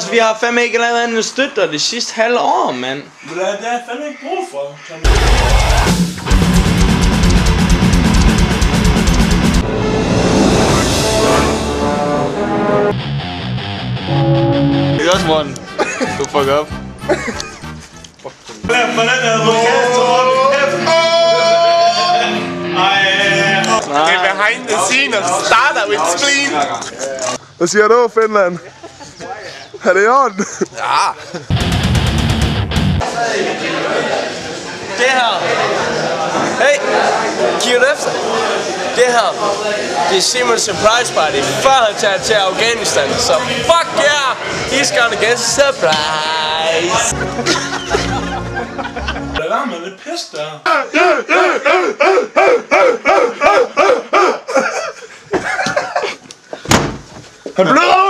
Anders, vi har fandme ikke lavet andet end støtte dig det sidste halve år, mand. Men det er det er jeg fandme ikke brug for. Det er også Morten. Du fuck Det er behind the scene og starter with spleen. Hvad siger du, Finland? Er det i orden? Ja. Det her. Hey, kig efter. Det her. Det er Simon Surprise Party. Før han tager til Afghanistan. Så fuck yeah! He's gonna get a surprise. lad være med det pis der. Han bløder